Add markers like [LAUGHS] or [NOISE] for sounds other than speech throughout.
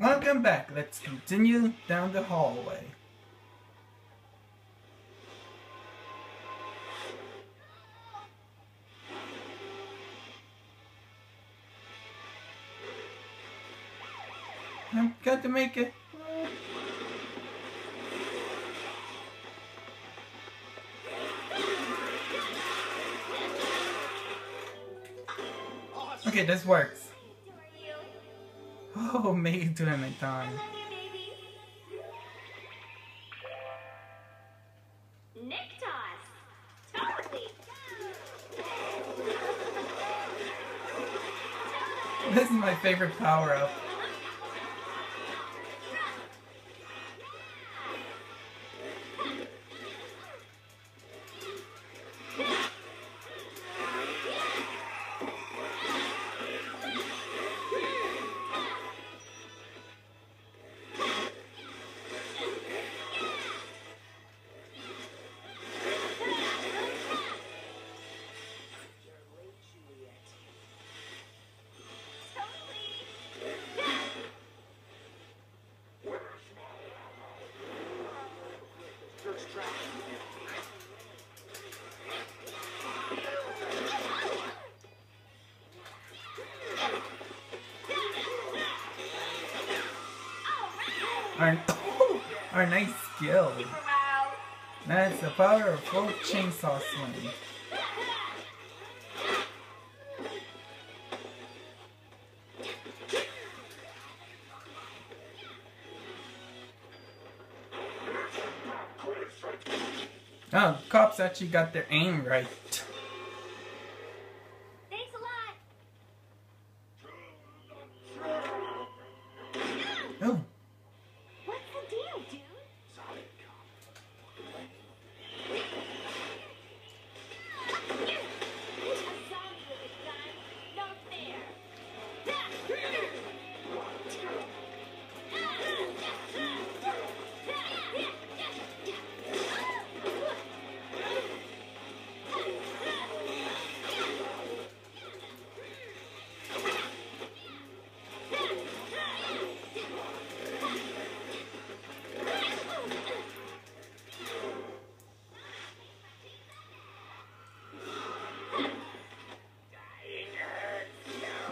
Welcome back. Let's continue down the hallway. I've got to make it. Okay, this works. Oh, made to him in time. Nick toss. Totally. This is my favorite power Our, [COUGHS] our nice skill. That's the power of full chainsaw swing. Oh, cops actually got their aim right.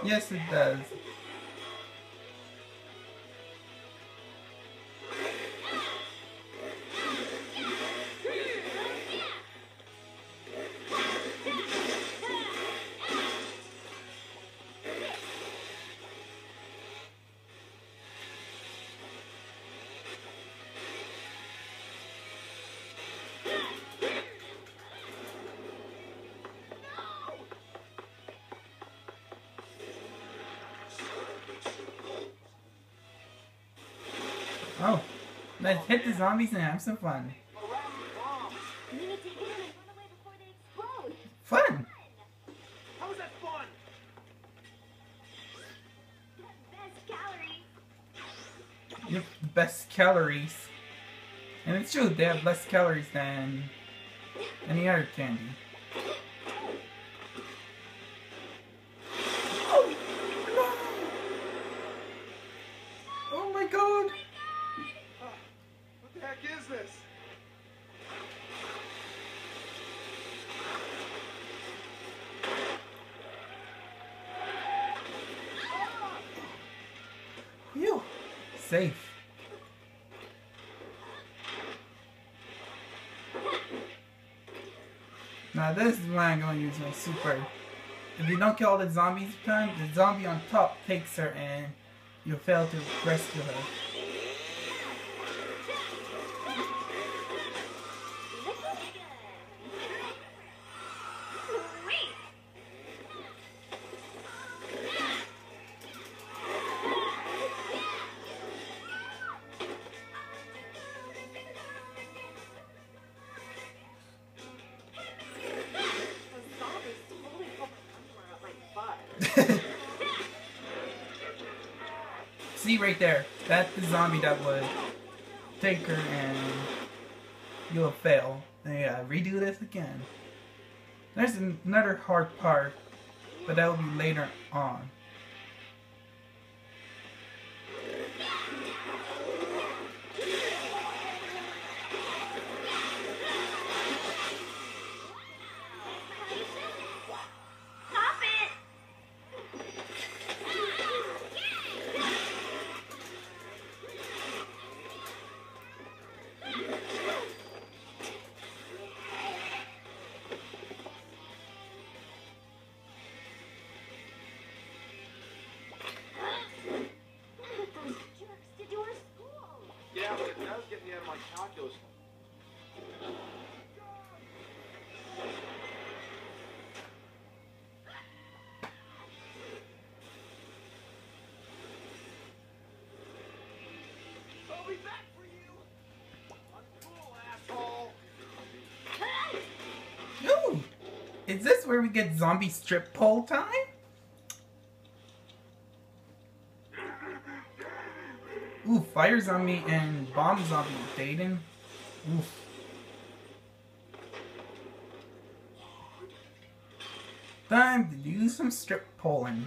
Yes it does. Let's hit the zombies and have some fun. Fun! How was that fun? Best. Yep, best calories. And it's true, they have less calories than any other candy. Safe. Now this is when I'm going to use my super. If you don't kill all the zombies in time, the zombie on top takes her and you fail to rescue her. See right there, that's the zombie that would take her and you'll fail. And yeah, redo this again. There's another hard part, but that will be later on. Get me out of my calculus. Is this where we get zombie strip pole time? Ooh, fire zombie and bomb zombie dating. Oof. Time to do some strip pulling.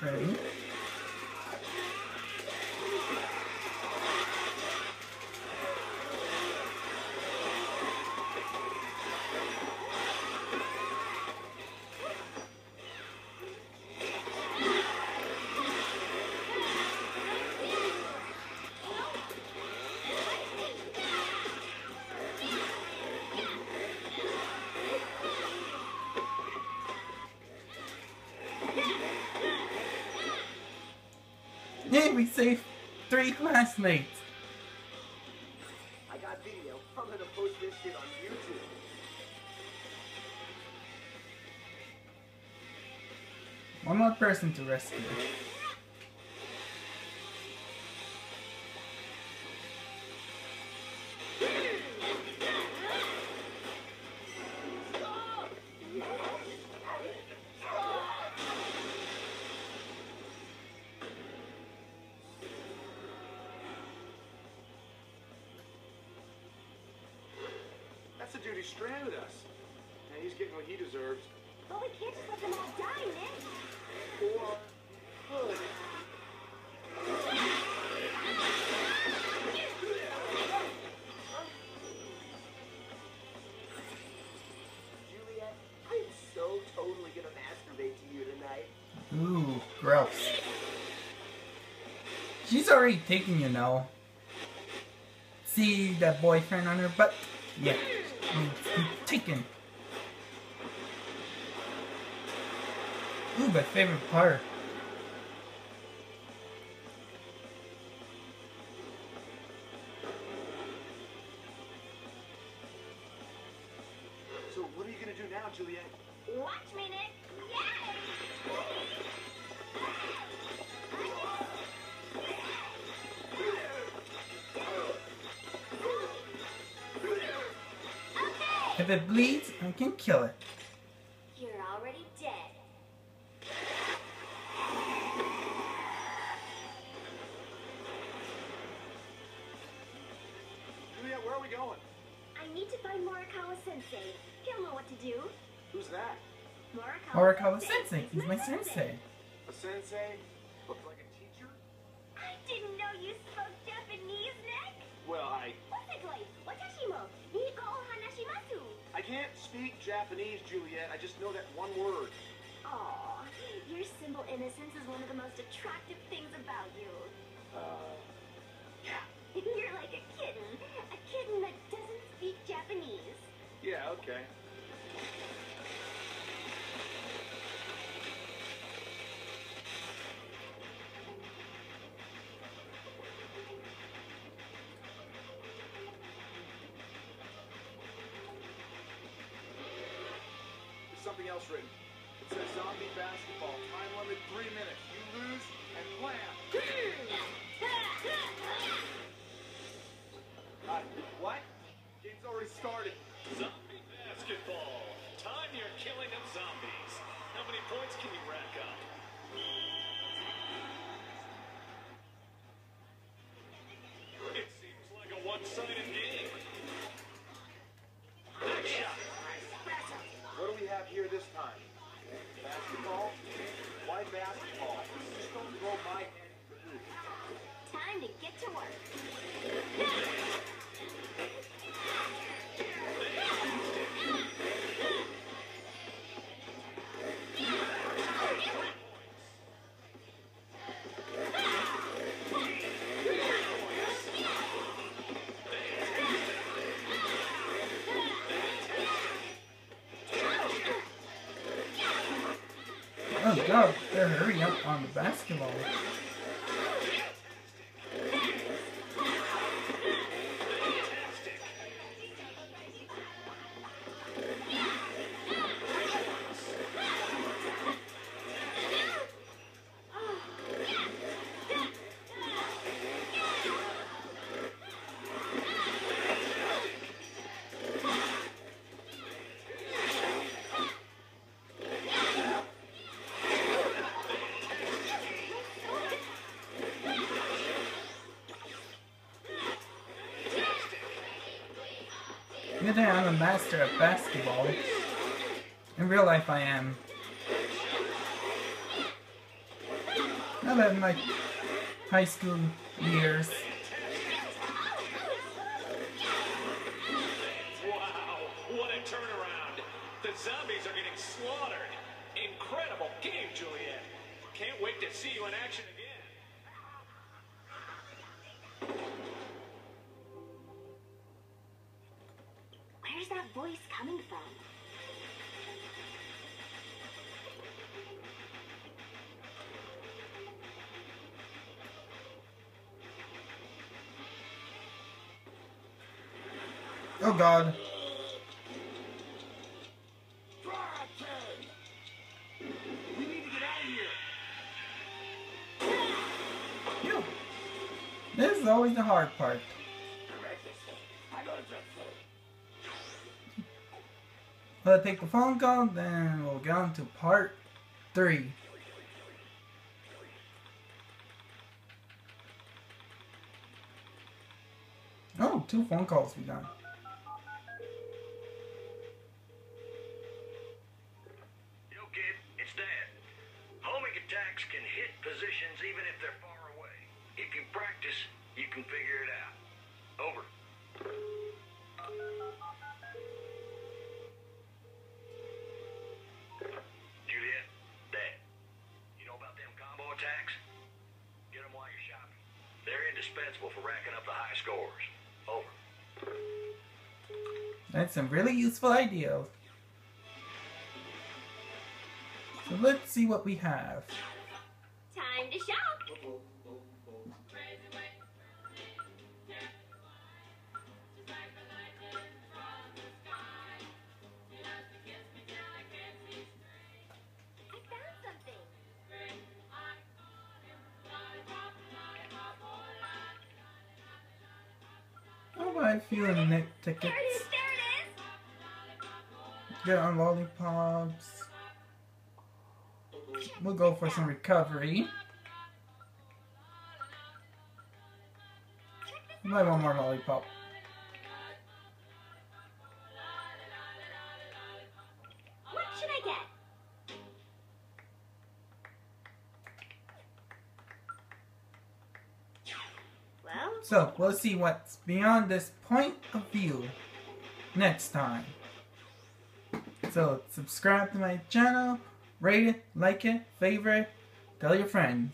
Ready? Ready? [LAUGHS] We saved three classmates. I got video. I'm gonna post this shit on YouTube. One more person to rescue. But we can't just let them all die, Nick. Or could. Juliet, I'm so totally gonna masturbate to you tonight. Ooh, gross. She's already taking you know. See that boyfriend on her butt? Yeah, hmm. he's taken. Ooh, my favorite part. So what are you gonna do now, Juliet? Watch me, Nick. Yay! If it bleeds, I can kill it. Sensei. He'll know what to do. Who's that? Morikawa, Morikawa Sensei, he's my sensei. A sensei? Looks like a teacher? I didn't know you spoke Japanese, Nick. Well, I Wasekoi, watashimo, niiko o hanashimasu. I can't speak Japanese, Juliet. I just know that one word. Aw, your simple innocence is one of the most attractive things about you. Uh, yeah. [LAUGHS] You're like. A okay. There's something else written. It says zombie basketball. Time limit three minutes. You lose and plan. Uh, [LAUGHS] what? Game's already started. They're hurry up on the basketball. Good thing I'm a master at basketball. In real life, I am. Not in my high school years. Wow, what a turnaround. The zombies are getting slaughtered. Incredible game, Juliet. Can't wait to see you in action Oh, here. Phew. This is always the hard part. We'll take the phone call, then we'll get on to part three. Oh, two phone calls we done. Indispensable for racking up the high scores. Over. That's some really useful ideas. So let's see what we have. Time to shop. I'll buy a Nick tickets. Get on lollipops. We'll go for some recovery. Might want more lollipop. So, we'll see what's beyond this point of view next time. So, subscribe to my channel, rate it, like it, favorite, tell your friends.